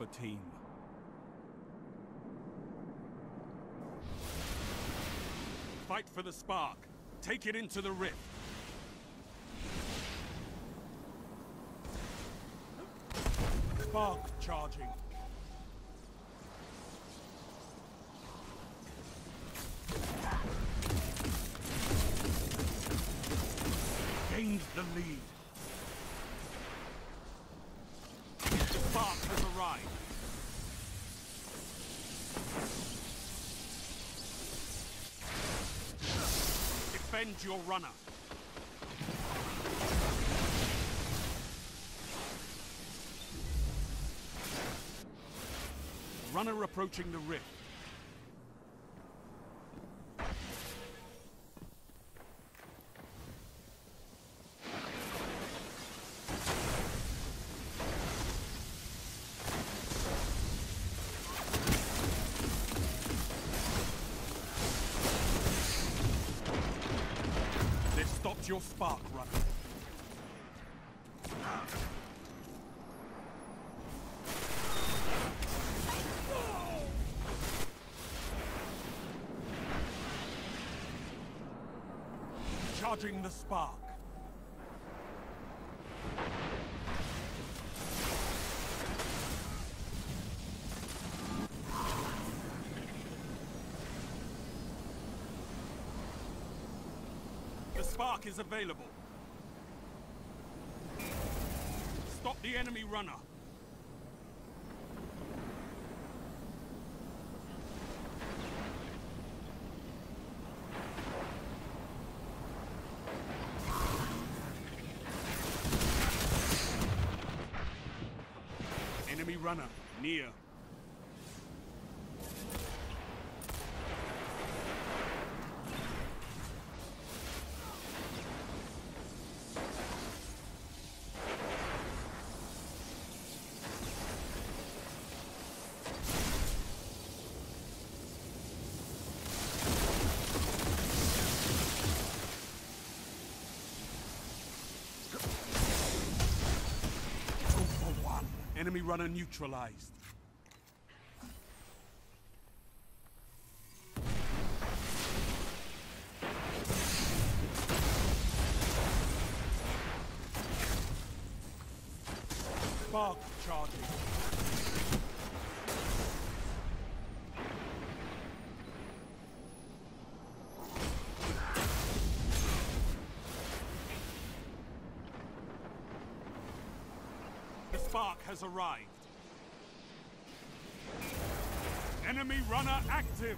Alpha Team. Fight for the spark. Take it into the rift. Spark charging. Gained the lead. Spark has arrived. Defend your runner. Runner approaching the rift. They've stopped your spark runner. Charging the spark. The spark is available. Stop the enemy runner. Enemy runner, near. Go for one. Enemy runner neutralized. Spark charging. The spark has arrived. Enemy runner active.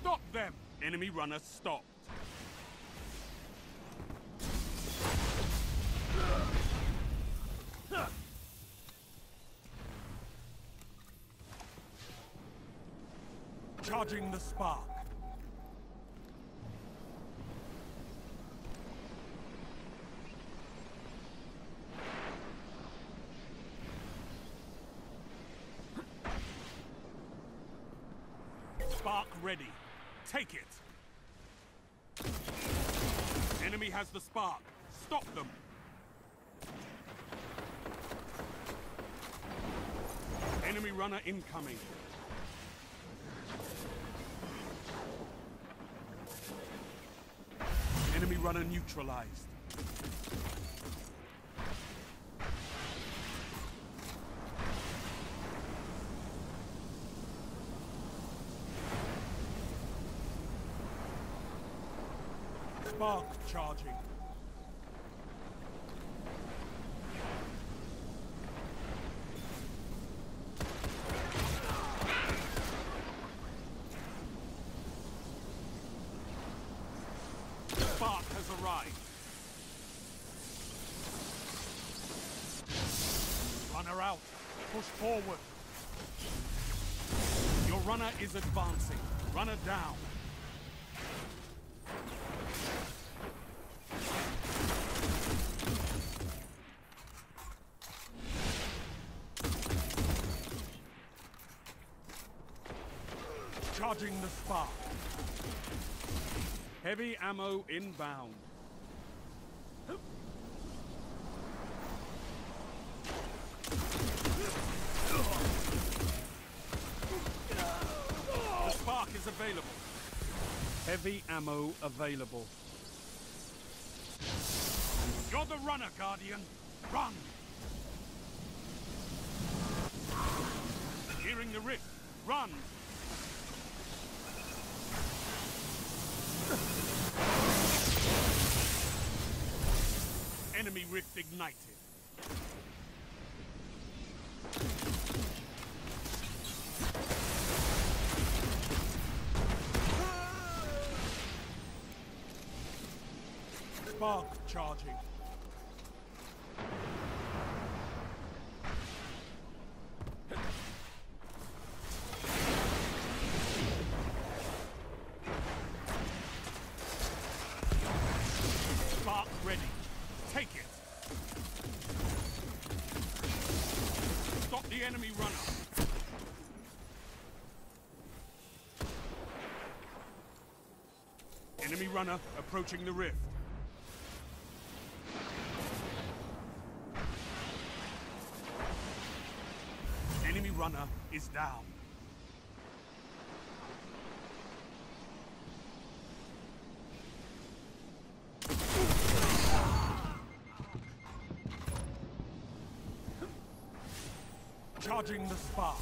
Stop them. Enemy runner stopped. Charging the spark. Spark ready. Take it. Enemy has the spark. Stop them. Enemy runner incoming. Enemy runner neutralized. Spark charging. Spark has arrived. Runner out. Push forward. Your runner is advancing. Runner down. Charging the spark. Heavy ammo inbound. The spark is available. Heavy ammo available. You're the runner, Guardian. Run! Hearing the rift. Run! Rift ignited. Spark charging. Enemy runner. Enemy runner approaching the rift. Enemy runner is down. Charging the spark.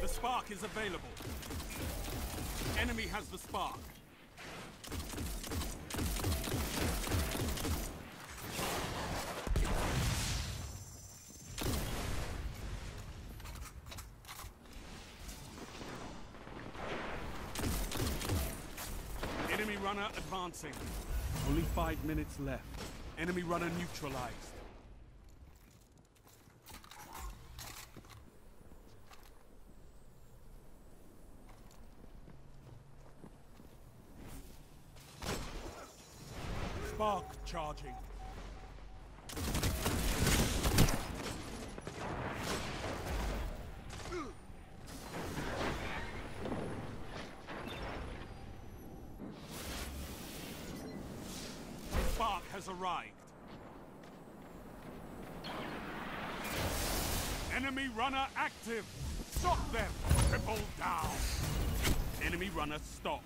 The spark is available. Enemy has the spark. Enemy runner advancing. Only five minutes left. Enemy runner neutralized. Spark charging. Spark has arrived. Enemy runner active. Stop them. Triple down. Enemy runner stopped.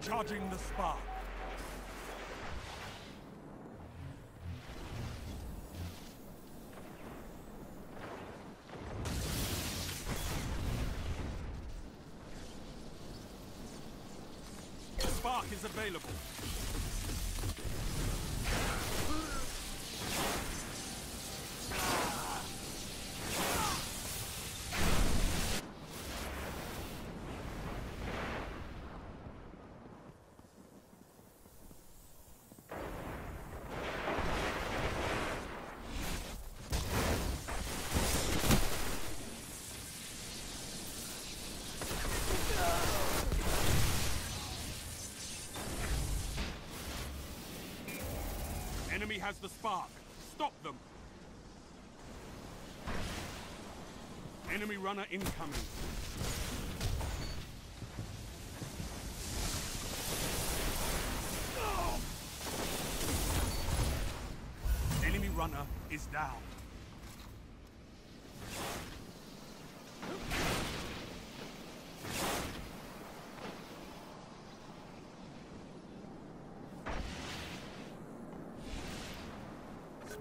Charging the spark. Is available. Enemy has the spark. Stop them. Enemy runner incoming. Enemy runner is down.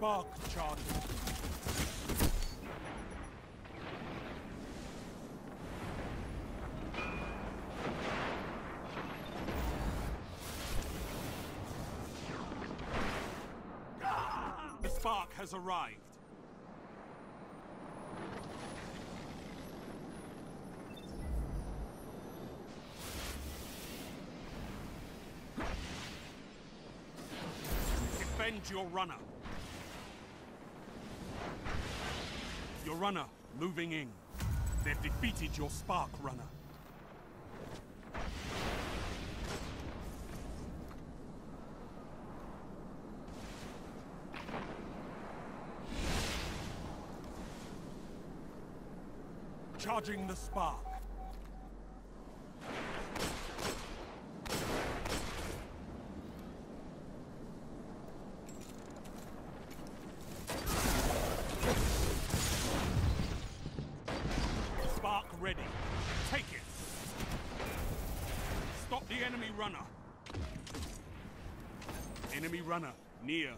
Spark charging. The spark has arrived. Defend your runner. runner moving in. They've defeated your spark runner. Charging the spark. Runner near.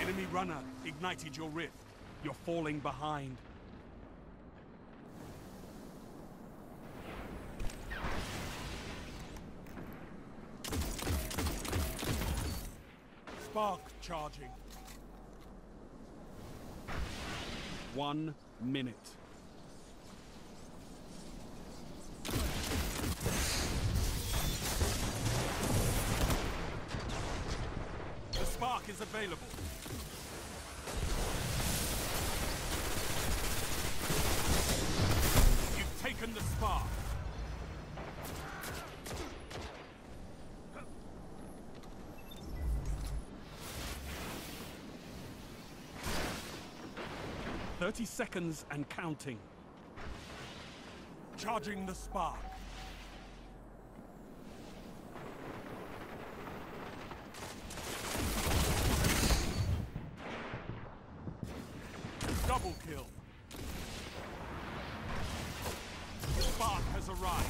Enemy runner ignited your rift. You're falling behind. Spark charging. One minute. The spark is available. You've taken the spark. Thirty seconds and counting. Charging the spark. Double kill. Spark has arrived.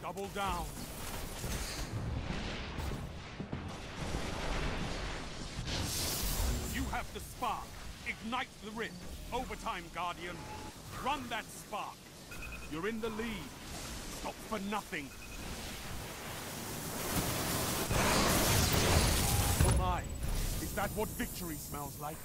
Double down. You have the spark. Ignite the rift. Overtime, Guardian. Run that spark. You're in the lead. Stop for nothing. Oh my. Is that what victory smells like?